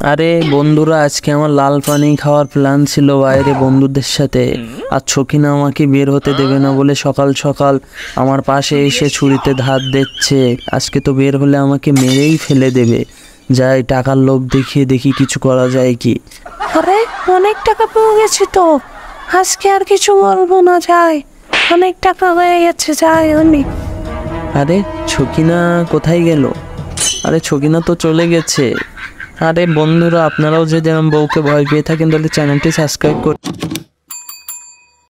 আরে বন্ধুরা আজকে আমার লাল পানি খাওয়ার প্ল্যান ছিল বাইরে বন্ধুদের সাথে। আর ছকিনা আমাকে বের হতে দেবে না বলে সকাল সকাল আমার পাশে এসে ছুরিতে ধার দিচ্ছে। আজকে তো বের হলে আমাকে মেরেই ফেলে দেবে। যাই টাকার লোভ দেখিয়ে দেখি কিছু করা যায় কি। আরে অনেক টাকা পেয়ে গেছি তো। আজকে আর কিছু বলব না যাই। অনেক টাকা হয়ে গেছে যাই আমি। আরে ছকিনা কোথায় গেল? আরে ছকিনা তো চলে গেছে। আরে বন্ধুরা আপনারাও যদি আমার বউকে ভয় পেয়ে থাকেন তাহলে চ্যানেলটি সাবস্ক্রাইব করে